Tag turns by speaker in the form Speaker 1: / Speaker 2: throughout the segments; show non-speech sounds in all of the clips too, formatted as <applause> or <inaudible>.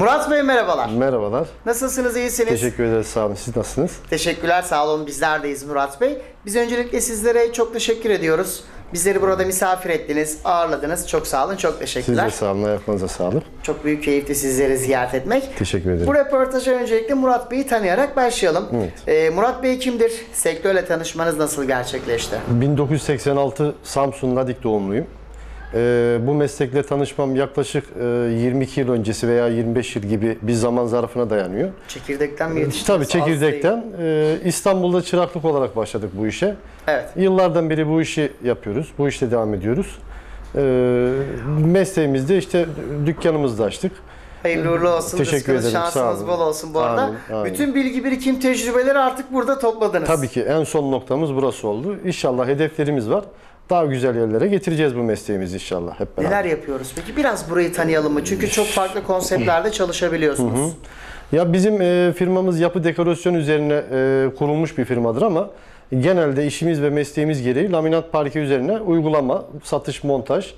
Speaker 1: Murat Bey merhabalar.
Speaker 2: Merhabalar.
Speaker 1: Nasılsınız, iyisiniz?
Speaker 2: Teşekkür ederiz. Sağ olun. Siz nasılsınız?
Speaker 1: Teşekkürler, sağ olun. Bizler deyiz Murat Bey. Biz öncelikle sizlere çok teşekkür ediyoruz. Bizleri burada misafir ettiniz, ağırladınız. Çok sağ olun, çok
Speaker 2: Siz
Speaker 1: teşekkürler.
Speaker 2: de sağ olun. Ayaklarınıza sağlık.
Speaker 1: Çok büyük keyifli sizleri ziyaret etmek.
Speaker 2: Teşekkür ederim.
Speaker 1: Bu röportaja öncelikle Murat Bey'i tanıyarak başlayalım. Ee, Murat Bey kimdir? Sektörle tanışmanız nasıl gerçekleşti?
Speaker 2: 1986 Samsun Ladik doğumluyum. Ee, bu meslekle tanışmam yaklaşık e, 22 yıl öncesi veya 25 yıl gibi bir zaman zarfına dayanıyor.
Speaker 1: Çekirdekten mi yetiştiniz?
Speaker 2: Tabii çekirdekten. e, İstanbul'da çıraklık olarak başladık bu işe.
Speaker 1: Evet.
Speaker 2: Yıllardan beri bu işi yapıyoruz. Bu işte devam ediyoruz. Ee, mesleğimizde işte dükkanımızı da açtık.
Speaker 1: Hayırlı uğurlu olsun.
Speaker 2: Teşekkür ederim,
Speaker 1: Şansınız bol olsun bu arada.
Speaker 2: Amin, amin.
Speaker 1: Bütün bilgi birikim tecrübeleri artık burada topladınız.
Speaker 2: Tabii ki en son noktamız burası oldu. İnşallah hedeflerimiz var. Daha güzel yerlere getireceğiz bu mesleğimizi inşallah hep beraber.
Speaker 1: Neler yapıyoruz peki? Biraz burayı tanıyalım mı? Çünkü çok farklı konseptlerde çalışabiliyorsunuz.
Speaker 2: Ya bizim e, firmamız yapı dekorasyon üzerine e, kurulmuş bir firmadır ama genelde işimiz ve mesleğimiz gereği laminat parke üzerine uygulama, satış, montaj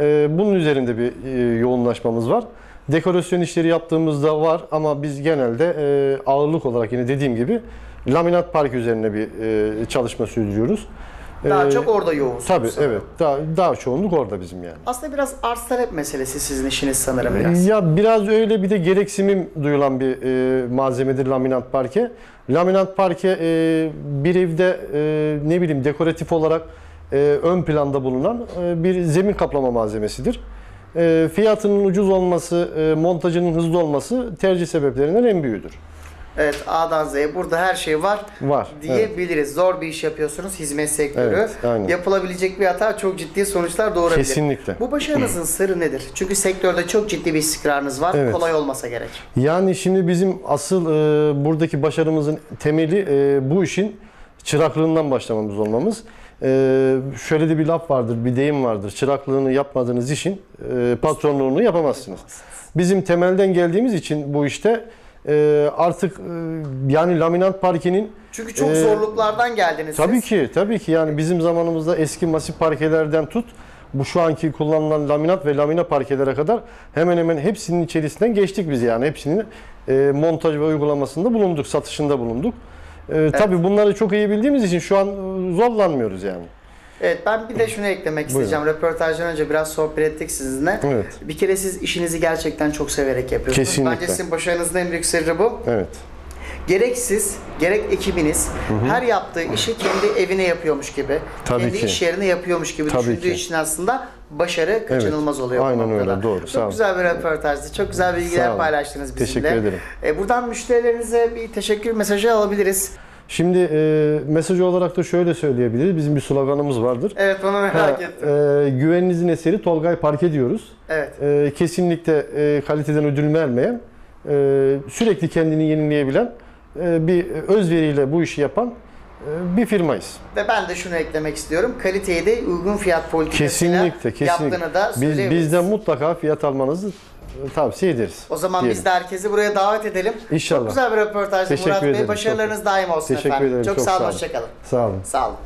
Speaker 2: e, bunun üzerinde bir e, yoğunlaşmamız var. Dekorasyon işleri yaptığımızda var ama biz genelde e, ağırlık olarak yine dediğim gibi laminat parke üzerine bir e, çalışma sürdürüyoruz.
Speaker 1: Daha
Speaker 2: E,
Speaker 1: çok orada yoğunsunuz.
Speaker 2: Tabii
Speaker 1: sanırım.
Speaker 2: evet. Daha, daha çoğunluk orada bizim yani.
Speaker 1: Aslında biraz arz talep meselesi sizin işiniz sanırım biraz.
Speaker 2: Ya biraz öyle bir de gereksinimim duyulan bir e, malzemedir laminat parke. Laminat parke e, bir evde e, ne bileyim dekoratif olarak e, ön planda bulunan e, bir zemin kaplama malzemesidir. E, fiyatının ucuz olması, e, montajının hızlı olması tercih sebeplerinden en büyüğüdür.
Speaker 1: Evet A'dan Z'ye burada her şey var
Speaker 2: Var. evet.
Speaker 1: diyebiliriz. Zor bir iş yapıyorsunuz hizmet sektörü.
Speaker 2: Evet, aynen.
Speaker 1: Yapılabilecek bir hata çok ciddi sonuçlar doğurabilir.
Speaker 2: Kesinlikle.
Speaker 1: Bu başarınızın <clears throat> sırrı nedir? Çünkü sektörde çok ciddi bir istikrarınız var.
Speaker 2: Evet.
Speaker 1: Kolay olmasa gerek.
Speaker 2: Yani şimdi bizim asıl e, buradaki başarımızın temeli e, bu işin çıraklığından başlamamız olmamız. E, şöyle de bir laf vardır, bir deyim vardır. Çıraklığını yapmadığınız işin e, patronluğunu yapamazsınız. Bizim temelden geldiğimiz için bu işte e, artık e, yani laminat parkenin
Speaker 1: Çünkü çok
Speaker 2: Ee,
Speaker 1: zorluklardan geldiniz
Speaker 2: Tabii
Speaker 1: siz.
Speaker 2: ki, tabii ki. Yani bizim zamanımızda eski masif parkelerden tut, bu şu anki kullanılan laminat ve lamina parkelere kadar hemen hemen hepsinin içerisinden geçtik biz yani. Hepsinin e, montaj ve uygulamasında bulunduk, satışında bulunduk. E, Tabii bunları çok iyi bildiğimiz için şu an e, zorlanmıyoruz yani.
Speaker 1: Evet ben bir de şunu eklemek isteyeceğim. Röportajdan önce biraz sohbet ettik sizinle.
Speaker 2: Evet.
Speaker 1: Bir kere siz işinizi gerçekten çok severek yapıyorsunuz.
Speaker 2: Kesinlikle.
Speaker 1: Bence sizin başarınızın en büyük sırrı bu.
Speaker 2: Evet.
Speaker 1: Gerek siz, gerek ekibiniz her yaptığı işi kendi evine yapıyormuş gibi,
Speaker 2: Tabii
Speaker 1: kendi
Speaker 2: ki.
Speaker 1: iş yerine yapıyormuş gibi
Speaker 2: Tabii
Speaker 1: düşündüğü
Speaker 2: ki.
Speaker 1: için aslında başarı kaçınılmaz oluyor bu
Speaker 2: Aynen öyle, doğru.
Speaker 1: Çok
Speaker 2: Sağ
Speaker 1: güzel bir röportajdı. Çok güzel bilgiler paylaştınız bizimle.
Speaker 2: Teşekkür ederim.
Speaker 1: E, buradan müşterilerinize bir teşekkür mesajı alabiliriz.
Speaker 2: Şimdi e, mesaj olarak da şöyle söyleyebiliriz. Bizim bir sloganımız vardır.
Speaker 1: Evet bunu merak
Speaker 2: Ha,
Speaker 1: ettim.
Speaker 2: e, güveninizin eseri Tolgay Parke diyoruz.
Speaker 1: Evet.
Speaker 2: E, kesinlikle e, kaliteden ödün vermeyen, e, sürekli kendini yenileyebilen e, bir özveriyle bu işi yapan e, bir firmayız.
Speaker 1: Ve ben de şunu eklemek istiyorum. Kaliteyi de uygun fiyat politikasıyla
Speaker 2: Kesinlikle, kesinlikle.
Speaker 1: yaptığını da
Speaker 2: Biz
Speaker 1: söyleyebiliriz.
Speaker 2: bizden mutlaka fiyat almanızı tavsiye ederiz.
Speaker 1: O zaman
Speaker 2: diyelim.
Speaker 1: biz de herkesi buraya davet edelim.
Speaker 2: İnşallah.
Speaker 1: Çok güzel bir röportajdı
Speaker 2: Teşekkür
Speaker 1: Murat Bey.
Speaker 2: ederim.
Speaker 1: Başarılarınız
Speaker 2: Çok-
Speaker 1: daim olsun
Speaker 2: Teşekkür
Speaker 1: efendim.
Speaker 2: ederim.
Speaker 1: Çok,
Speaker 2: Çok
Speaker 1: sağ olun.
Speaker 2: sağ olun.
Speaker 1: Hoşçakalın.
Speaker 2: Sağ olun.
Speaker 1: Sağ olun.